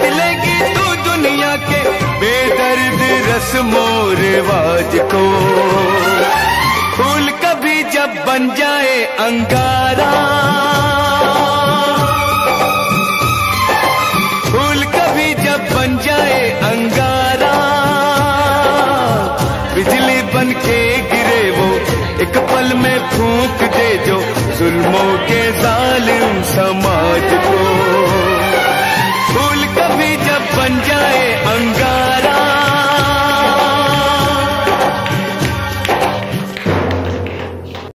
झेलेगी तू दुनिया के बेदर्द रस्मो रिवाज को। फूल कभी जब बन जाए अंगारा। फूल कभी जब बन जाए अंगारा। बिजली बन के गिरे वो, एक पल में फूक दे जो जुल्मों के जालिम बन जाए अंगारा